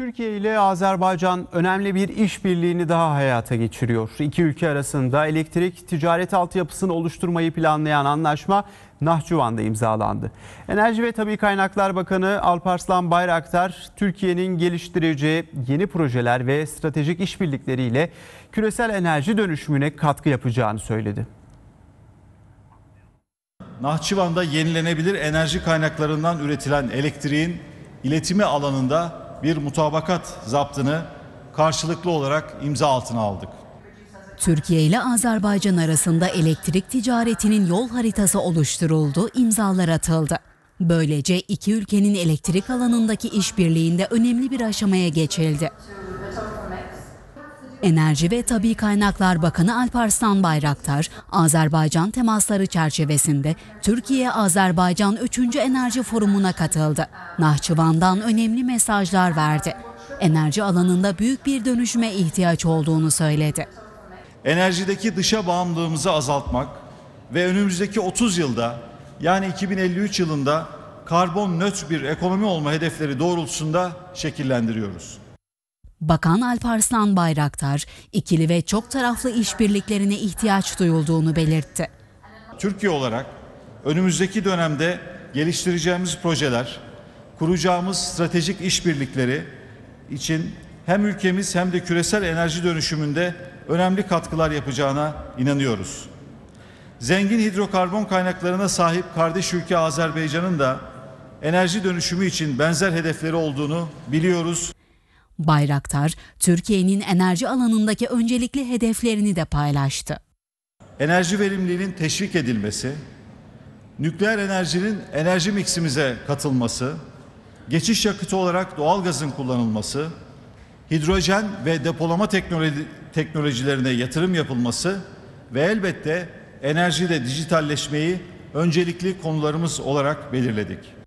Türkiye ile Azerbaycan önemli bir işbirliğini daha hayata geçiriyor. İki ülke arasında elektrik ticaret altyapısını oluşturmayı planlayan anlaşma Nahçıvan'da imzalandı. Enerji ve Tabi Kaynaklar Bakanı Alparslan Bayraktar, Türkiye'nin geliştireceği yeni projeler ve stratejik işbirlikleriyle küresel enerji dönüşümüne katkı yapacağını söyledi. Nahçıvan'da yenilenebilir enerji kaynaklarından üretilen elektriğin iletimi alanında bir mutabakat zaptını karşılıklı olarak imza altına aldık. Türkiye ile Azerbaycan arasında elektrik ticaretinin yol haritası oluşturuldu, imzalar atıldı. Böylece iki ülkenin elektrik alanındaki işbirliğinde önemli bir aşamaya geçildi. Enerji ve Tabi Kaynaklar Bakanı Alparslan Bayraktar, Azerbaycan temasları çerçevesinde Türkiye-Azerbaycan 3. Enerji Forumu'na katıldı. Nahçıvan'dan önemli mesajlar verdi. Enerji alanında büyük bir dönüşüme ihtiyaç olduğunu söyledi. Enerjideki dışa bağımlılığımızı azaltmak ve önümüzdeki 30 yılda yani 2053 yılında karbon nötr bir ekonomi olma hedefleri doğrultusunda şekillendiriyoruz. Bakan Alparslan Bayraktar, ikili ve çok taraflı işbirliklerine ihtiyaç duyulduğunu belirtti. Türkiye olarak önümüzdeki dönemde geliştireceğimiz projeler, kuracağımız stratejik işbirlikleri için hem ülkemiz hem de küresel enerji dönüşümünde önemli katkılar yapacağına inanıyoruz. Zengin hidrokarbon kaynaklarına sahip kardeş ülke Azerbaycan'ın da enerji dönüşümü için benzer hedefleri olduğunu biliyoruz. Bayraktar, Türkiye'nin enerji alanındaki öncelikli hedeflerini de paylaştı. enerji verimliliğinin teşvik edilmesi, nükleer enerjinin enerji miksimize katılması, geçiş yakıtı olarak doğalgazın kullanılması, hidrojen ve depolama teknoloji, teknolojilerine yatırım yapılması ve elbette enerjide dijitalleşmeyi öncelikli konularımız olarak belirledik.